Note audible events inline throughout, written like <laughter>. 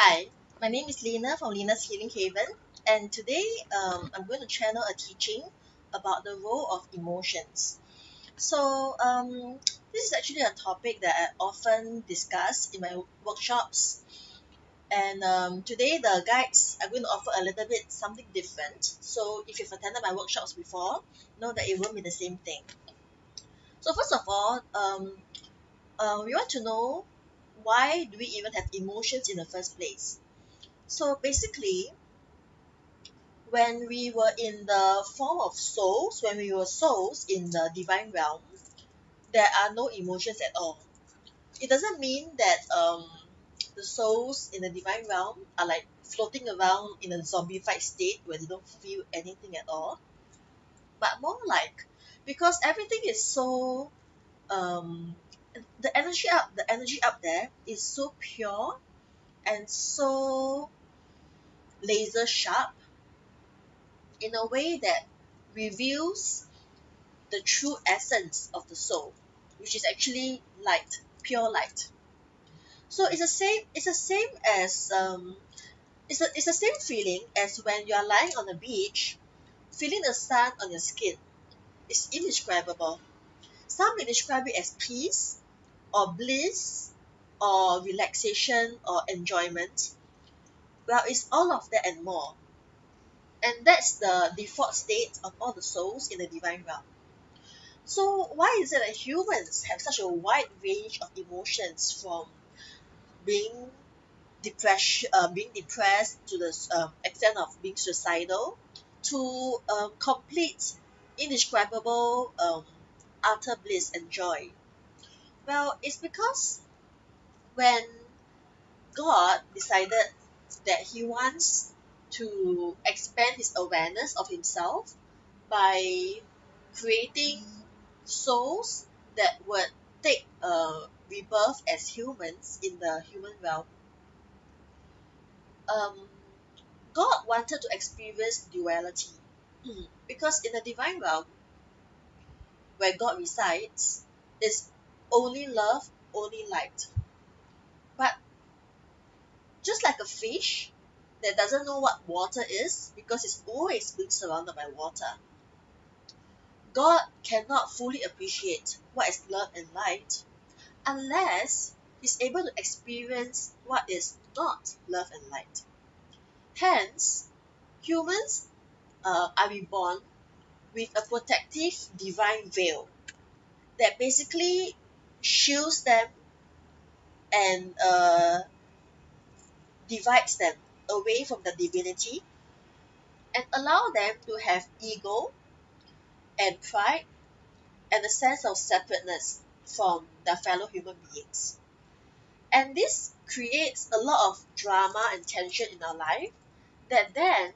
Hi, my name is Lena from Lena's Healing Haven, and today um, I'm going to channel a teaching about the role of emotions. So, um, this is actually a topic that I often discuss in my workshops, and um, today the guides are going to offer a little bit something different. So, if you've attended my workshops before, know that it won't be the same thing. So, first of all, um, uh, we want to know why do we even have emotions in the first place? So basically, when we were in the form of souls, when we were souls in the divine realm, there are no emotions at all. It doesn't mean that um, the souls in the divine realm are like floating around in a zombified state where they don't feel anything at all, but more like because everything is so um, the energy up the energy up there is so pure and so laser sharp in a way that reveals the true essence of the soul which is actually light pure light. So it's the same it's the same as um it's, a, it's the same feeling as when you are lying on the beach feeling the sun on your skin. It's indescribable. Some may describe it as peace or bliss or relaxation or enjoyment. Well it's all of that and more. And that's the default state of all the souls in the divine realm. So why is it that humans have such a wide range of emotions from being depression uh, being depressed to the um, extent of being suicidal to um, complete indescribable um, utter bliss and joy well it's because when god decided that he wants to expand his awareness of himself by creating souls that would take a rebirth as humans in the human realm um god wanted to experience duality. Because in the divine realm where god resides is only love only light but just like a fish that doesn't know what water is because it's always been surrounded by water god cannot fully appreciate what is love and light unless he's able to experience what is not love and light. Hence humans uh, are reborn with a protective divine veil that basically shields them and uh, divides them away from the divinity and allow them to have ego and pride and a sense of separateness from their fellow human beings. And this creates a lot of drama and tension in our life that then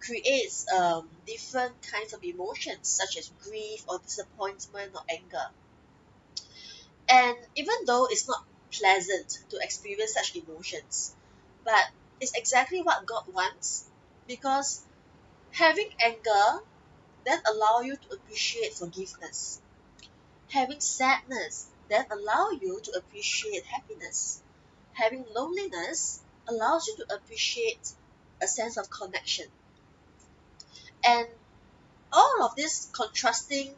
creates um, different kinds of emotions such as grief or disappointment or anger. And even though it's not pleasant to experience such emotions, but it's exactly what God wants because having anger then allow you to appreciate forgiveness. Having sadness then allow you to appreciate happiness. Having loneliness allows you to appreciate a sense of connection. And all of these contrasting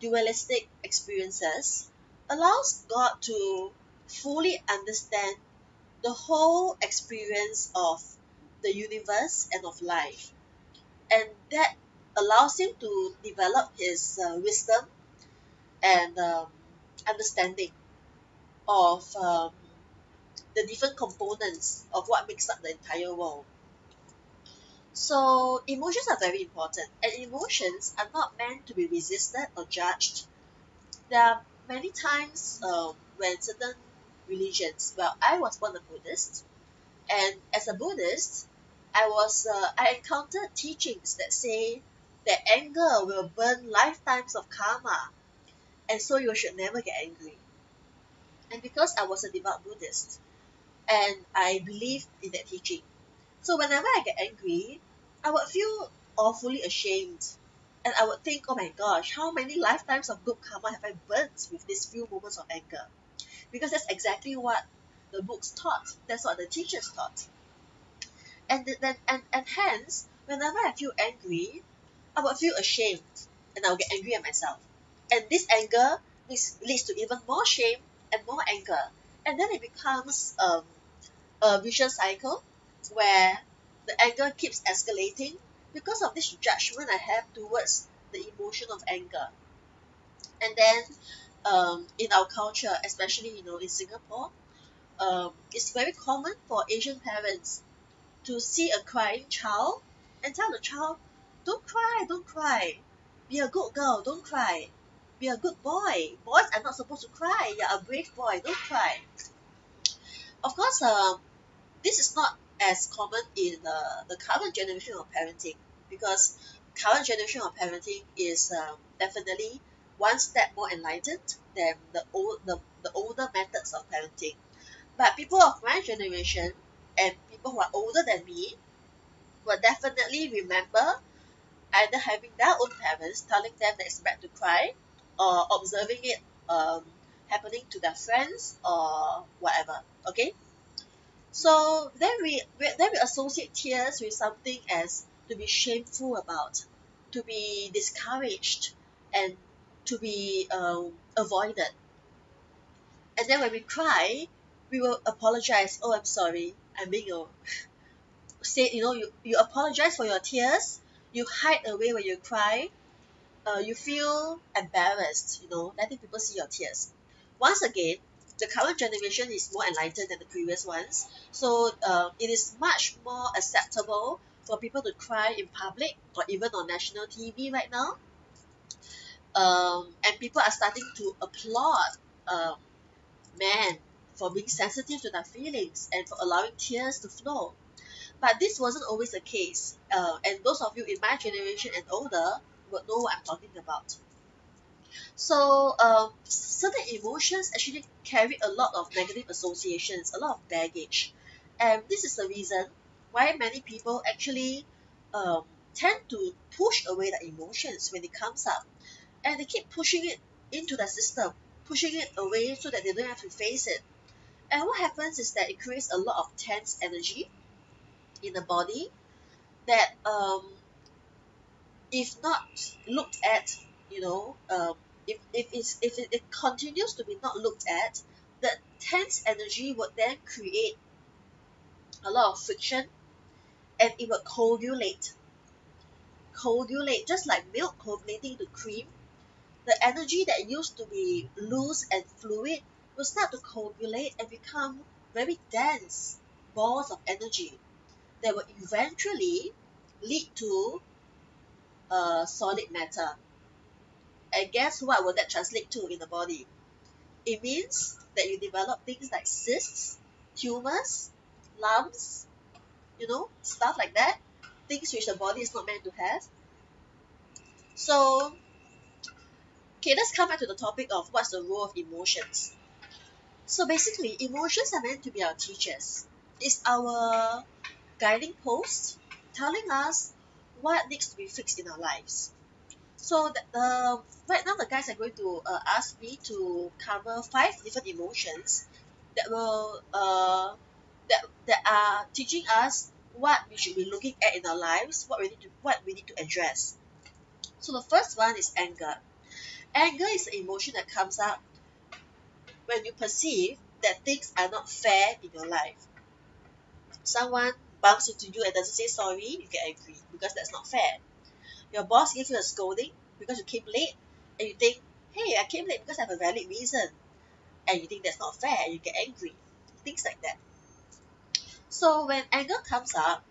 dualistic experiences allows God to fully understand the whole experience of the universe and of life. And that allows him to develop his uh, wisdom and um, understanding of um, the different components of what makes up the entire world. So emotions are very important and emotions are not meant to be resisted or judged. There are many times um, when certain religions, well, I was born a Buddhist and as a Buddhist, I was uh, I encountered teachings that say that anger will burn lifetimes of karma and so you should never get angry. And because I was a devout Buddhist and I believed in that teaching, so whenever I get angry, I would feel awfully ashamed. And I would think, oh my gosh, how many lifetimes of good karma have I burnt with these few moments of anger? Because that's exactly what the books taught. That's what the teachers taught. And then and, and hence, whenever I feel angry, I would feel ashamed and I'll get angry at myself. And this anger leads, leads to even more shame and more anger. And then it becomes um, a vicious cycle where the anger keeps escalating because of this judgment I have towards the emotion of anger. And then um, in our culture, especially you know in Singapore, um, it's very common for Asian parents to see a crying child and tell the child, "Don't cry, don't cry. Be a good girl, don't cry. Be a good boy. Boys are not supposed to cry. You're a brave boy, don't cry." Of course, um, this is not as common in uh, the current generation of parenting because current generation of parenting is um, definitely one step more enlightened than the old the, the older methods of parenting. But people of my generation and people who are older than me will definitely remember either having their own parents telling them that it's bad to cry or observing it um, happening to their friends or whatever. Okay? So then we, we then we associate tears with something as to be shameful about, to be discouraged, and to be um, avoided. And then when we cry, we will apologize. Oh, I'm sorry. I'm being a <laughs> say you know you, you apologize for your tears. You hide away when you cry. Uh, you feel embarrassed. You know, letting people see your tears. Once again, the current generation is more enlightened than the previous ones. So uh, it is much more acceptable for people to cry in public or even on national TV right now. Um, and people are starting to applaud um, men for being sensitive to their feelings and for allowing tears to flow. But this wasn't always the case. Uh, and those of you in my generation and older would know what I'm talking about. So um, certain emotions actually carry a lot of negative associations, a lot of baggage. And this is the reason why many people actually um, tend to push away the emotions when it comes up. And they keep pushing it into the system, pushing it away so that they don't have to face it. And what happens is that it creates a lot of tense energy in the body that um, if not looked at, you know, um, if, if, it's, if it, it continues to be not looked at, the tense energy would then create a lot of friction and it will coagulate. Coagulate, just like milk coagulating to cream, the energy that used to be loose and fluid will start to coagulate and become very dense balls of energy that will eventually lead to uh, solid matter. And guess what will that translate to in the body? It means that you develop things like cysts, tumors, lumps, you know, stuff like that. Things which the body is not meant to have. So, okay, let's come back to the topic of what's the role of emotions. So basically, emotions are meant to be our teachers. It's our guiding post telling us what needs to be fixed in our lives. So the, the right now the guys are going to uh, ask me to cover five different emotions that will uh, that that are teaching us what we should be looking at in our lives, what we need to what we need to address. So the first one is anger. Anger is an emotion that comes up when you perceive that things are not fair in your life. Someone bumps into you and doesn't say sorry, you get angry because that's not fair. Your boss gives you a scolding because you came late and you think, hey, I came late because I have a valid reason. And you think that's not fair, you get angry. Things like that. So when anger comes up,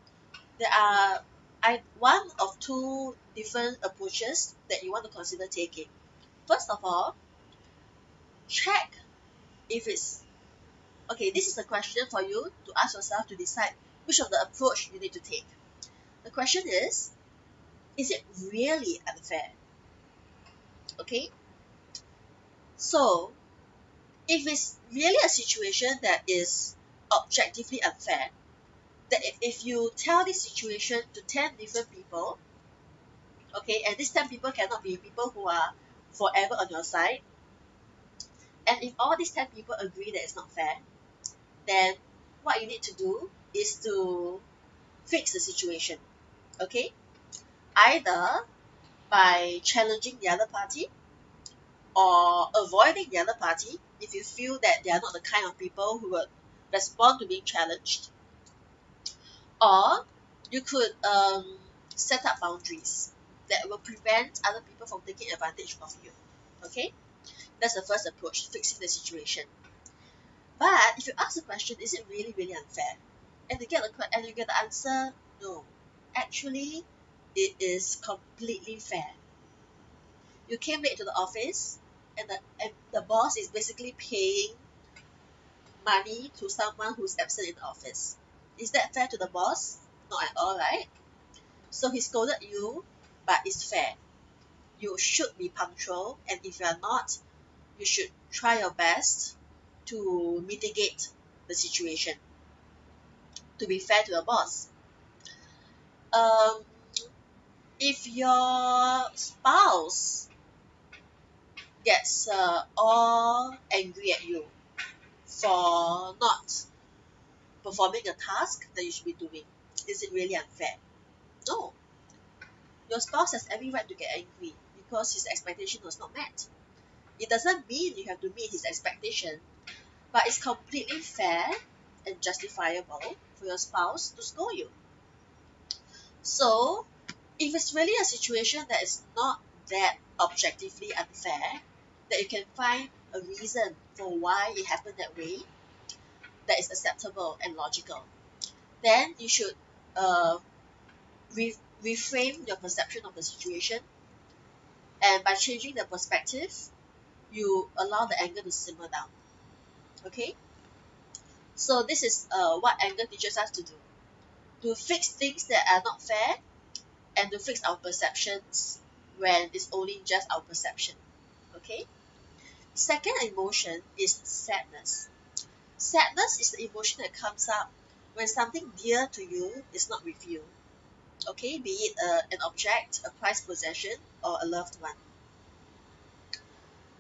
there are I, one of two different approaches that you want to consider taking. First of all, check if it's okay. This is a question for you to ask yourself to decide which of the approach you need to take. The question is, is it really unfair? Okay? So, if it's really a situation that is objectively unfair, that if, if you tell this situation to 10 different people, okay, and these 10 people cannot be people who are forever on your side, and if all these 10 people agree that it's not fair, then what you need to do is to fix the situation. Okay? Either by challenging the other party or avoiding the other party if you feel that they are not the kind of people who would respond to being challenged. Or you could um, set up boundaries that will prevent other people from taking advantage of you. Okay? That's the first approach, fixing the situation. But if you ask the question, is it really, really unfair? And you get the and you get the answer, no. Actually, it is completely fair. You came late to the office, and the and the boss is basically paying money to someone who's absent in the office. Is that fair to the boss? Not at all, right? So he scolded you, but it's fair. You should be punctual, and if you are not, you should try your best to mitigate the situation to be fair to your boss. Um, if your spouse gets uh, all angry at you for not performing a task that you should be doing, is it really unfair? No. Your spouse has every right to get angry because his expectation was not met. It doesn't mean you have to meet his expectation, but it's completely fair and justifiable for your spouse to scold you. So, if it's really a situation that is not that objectively unfair, that you can find a reason for why it happened that way that is acceptable and logical, then you should uh, re- reframe your perception of the situation. And by changing the perspective, you allow the anger to simmer down. Okay? So this is uh, what anger teaches us to do. To fix things that are not fair and to fix our perceptions when it's only just our perception. Okay? Second emotion is sadness. Sadness is the emotion that comes up when something dear to you is not with you. Okay, be it uh, an object, a prized possession, or a loved one.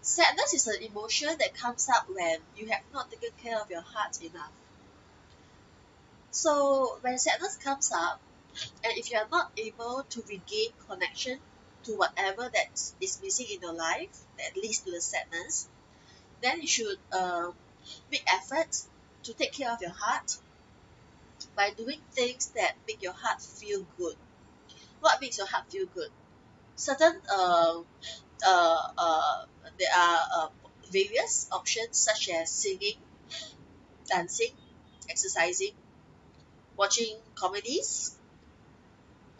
Sadness is an emotion that comes up when you have not taken care of your heart enough. So when sadness comes up, and if you are not able to regain connection to whatever that is missing in your life that leads to the sadness, then you should uh, make efforts to take care of your heart by doing things that make your heart feel good. What makes your heart feel good? Certain uh, uh, uh, there are uh, various options such as singing, dancing, exercising, watching comedies,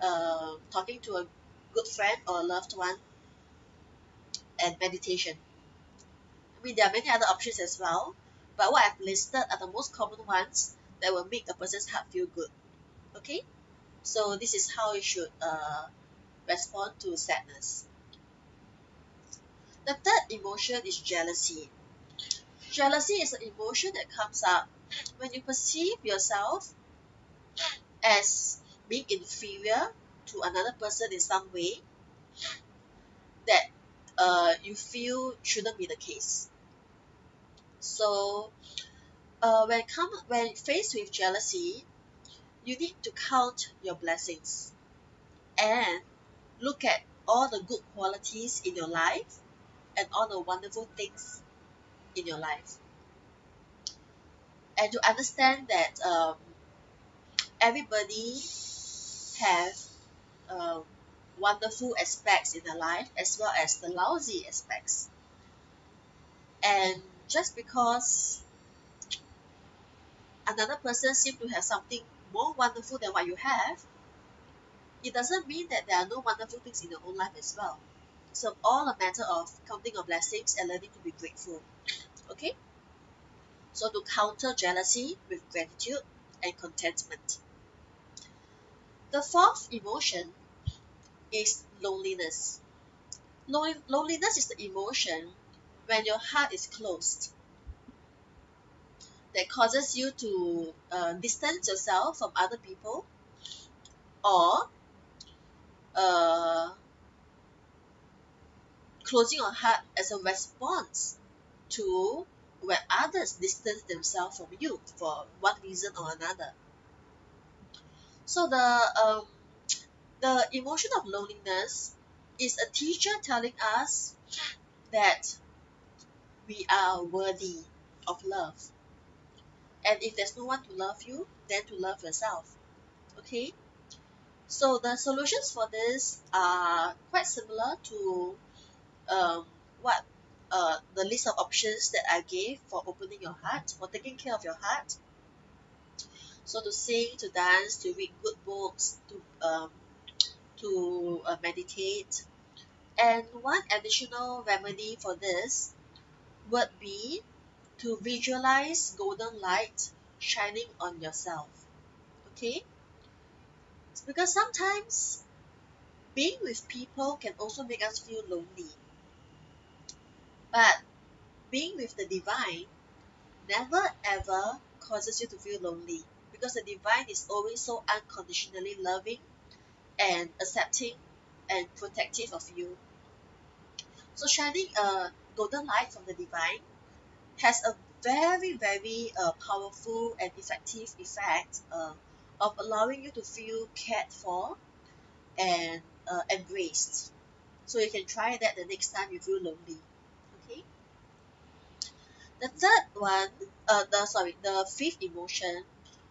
uh, talking to a good friend or loved one, and meditation. I mean, there are many other options as well, but what I've listed are the most common ones that will make a person's heart feel good. Okay? So this is how you should uh, respond to sadness. The third emotion is jealousy. Jealousy is an emotion that comes up when you perceive yourself as being inferior to another person in some way that uh, you feel shouldn't be the case. So uh, when come when faced with jealousy, you need to count your blessings and look at all the good qualities in your life and all the wonderful things in your life. And to understand that um, everybody have uh, wonderful aspects in their life as well as the lousy aspects. And just because another person seems to have something more wonderful than what you have, it doesn't mean that there are no wonderful things in your own life as well. So all a matter of counting your blessings and learning to be grateful. Okay? So to counter jealousy with gratitude and contentment. The fourth emotion is loneliness. Loneliness is the emotion when your heart is closed that causes you to uh, distance yourself from other people or uh, closing your heart as a response to when others distance themselves from you for one reason or another. So the um, the emotion of loneliness is a teacher telling us that we are worthy of love. And if there's no one to love you, then to love yourself. Okay? So the solutions for this are quite similar to um, what uh, the list of options that I gave for opening your heart, for taking care of your heart. So to sing, to dance, to read good books, to um, to uh, meditate. And one additional remedy for this would be to visualize golden light shining on yourself. Okay? It's because sometimes being with people can also make us feel lonely. But being with the divine never ever causes you to feel lonely because the divine is always so unconditionally loving and accepting and protective of you. So shining a golden light from the divine has a very very uh, powerful and effective effect uh, of allowing you to feel cared for and uh, embraced. So you can try that the next time you feel lonely. Okay. The third one, uh, the sorry, the fifth emotion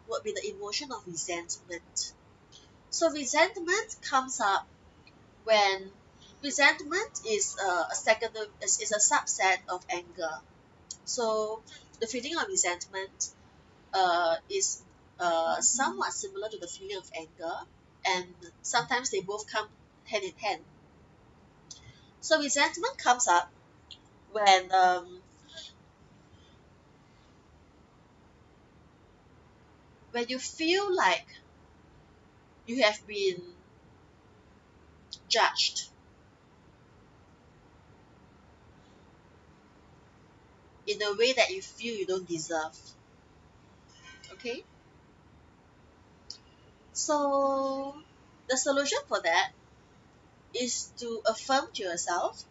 would be the emotion of resentment. So resentment comes up when resentment is a, a second is, is a subset of anger. So the feeling of resentment uh, is uh, somewhat similar to the feeling of anger, and sometimes they both come hand in hand. So resentment comes up when um, when you feel like you have been judged in a way that you feel you don't deserve. Okay? So, the solution for that is to affirm to yourself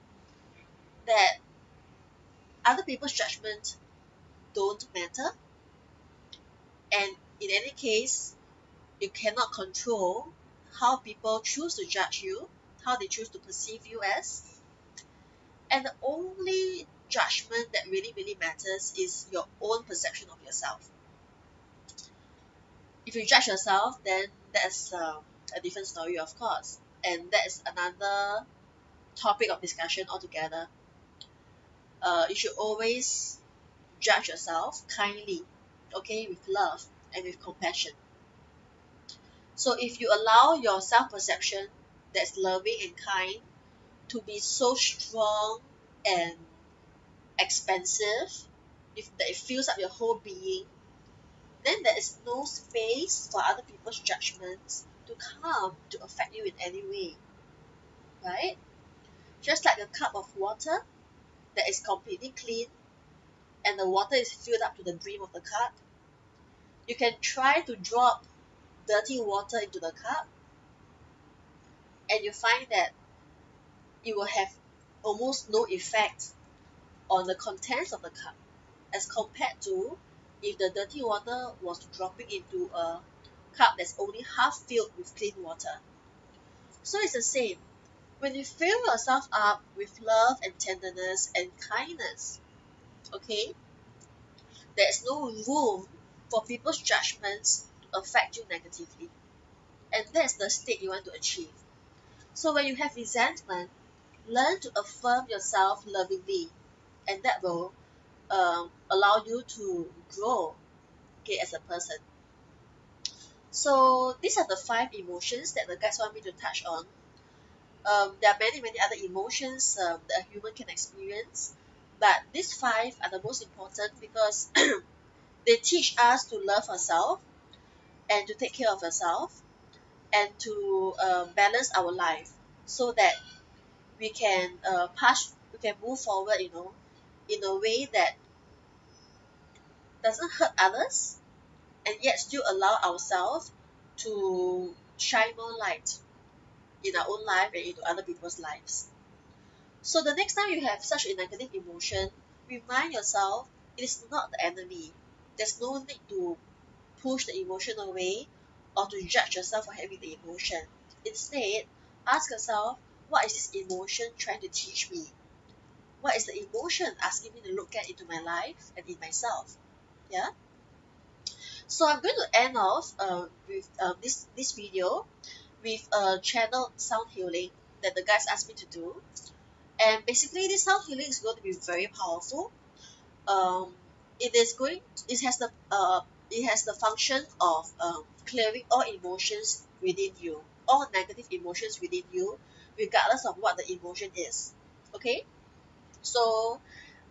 that other people's judgment don't matter and in any case you cannot control how people choose to judge you, how they choose to perceive you as. And the only judgment that really, really matters is your own perception of yourself. If you judge yourself, then that's um, a different story, of course. And that is another topic of discussion altogether. Uh, you should always judge yourself kindly, okay, with love and with compassion. So if you allow your self-perception that's loving and kind to be so strong and expansive, if that it fills up your whole being, then there is no space for other people's judgments to come to affect you in any way. Right? Just like a cup of water that is completely clean and the water is filled up to the brim of the cup, you can try to drop dirty water into the cup and you find that it will have almost no effect on the contents of the cup as compared to if the dirty water was dropping into a cup that's only half filled with clean water. So it's the same. When you fill yourself up with love and tenderness and kindness, okay, there's no room for people's judgments to affect you negatively. And that's the state you want to achieve. So when you have resentment, learn to affirm yourself lovingly, and that will um, allow you to grow okay, as a person. So these are the five emotions that the guys want me to touch on. Um, there are many, many other emotions um, that a human can experience, but these five are the most important because <clears throat> they teach us to love ourselves and to take care of ourselves and to uh, balance our life so that we can uh, pass we can move forward you know in a way that doesn't hurt others and yet still allow ourselves to shine more light in our own life and into other people's lives so the next time you have such a negative emotion remind yourself it is not the enemy. There's no need to push the emotion away or to judge yourself for having the emotion. Instead, ask yourself, what is this emotion trying to teach me? What is the emotion asking me to look at into my life and in myself? Yeah. So I'm going to end off uh, with uh, this this video with a channel sound healing that the guys asked me to do. And basically, this sound healing is going to be very powerful. Um, it is going. It has the uh, it has the function of um, clearing all emotions within you, all negative emotions within you, regardless of what the emotion is. Okay, so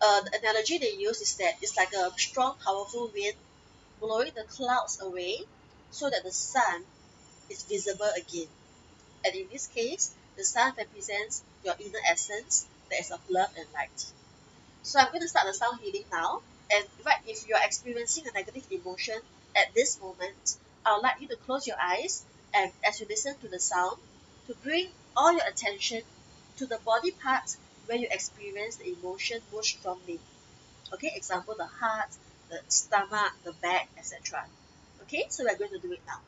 uh, the analogy they use is that it's like a strong, powerful wind blowing the clouds away so that the sun is visible again. And in this case, the sun represents your inner essence that is of love and light. So I'm going to start the sound healing now. And right, if you're experiencing a negative emotion at this moment, I would like you to close your eyes and as you listen to the sound, to bring all your attention to the body parts where you experience the emotion most strongly. Okay, example the heart, the stomach, the back, etc. Okay, so we're going to do it now.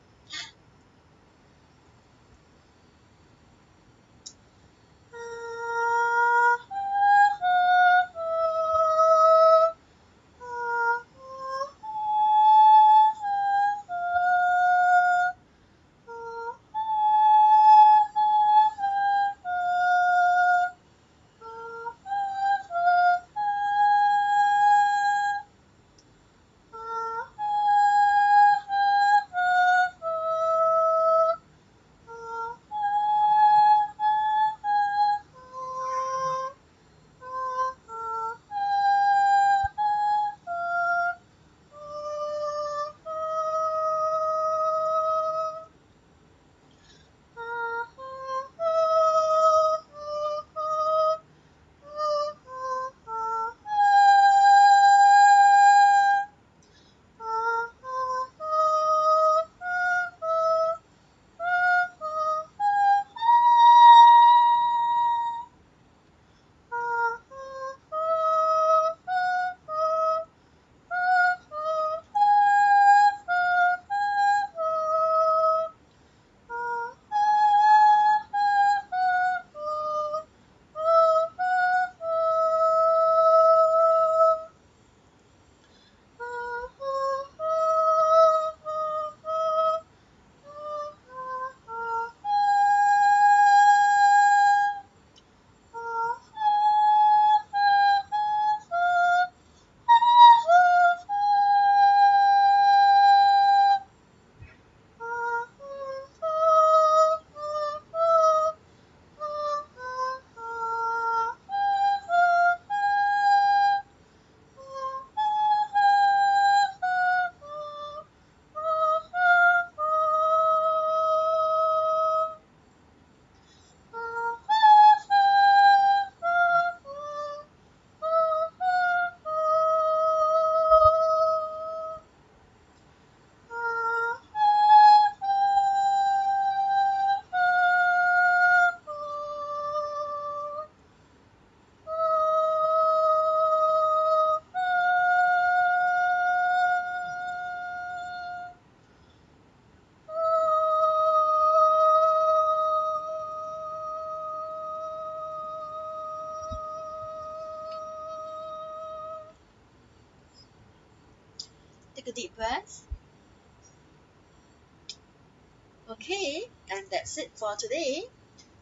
Deep breath. Okay, and that's it for today.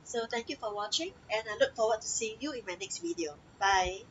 So thank you for watching and I look forward to seeing you in my next video. Bye.